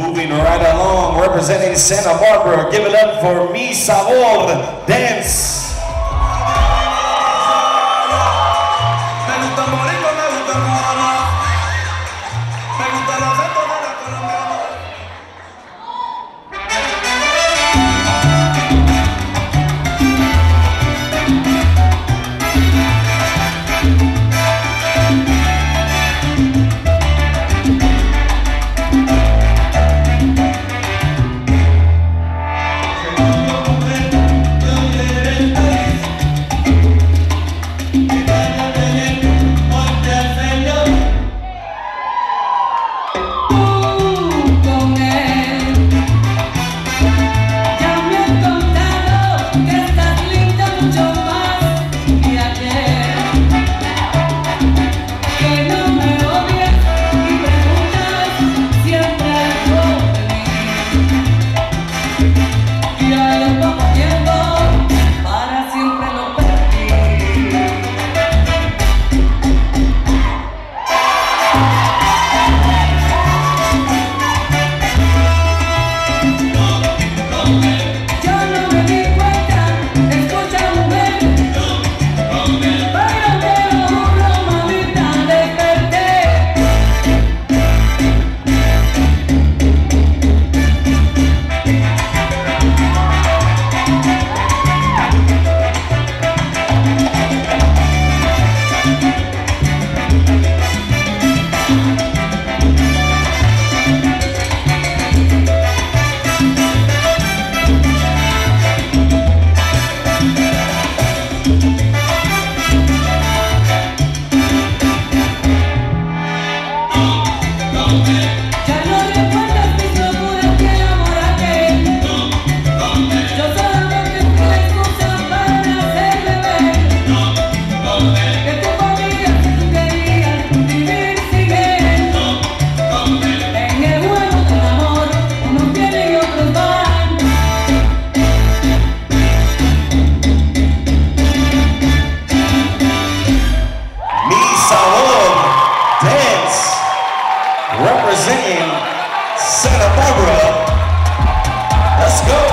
Moving right along, representing Santa Barbara, give it up for Mi Sabor Dance. Santa Barbara. Let's go.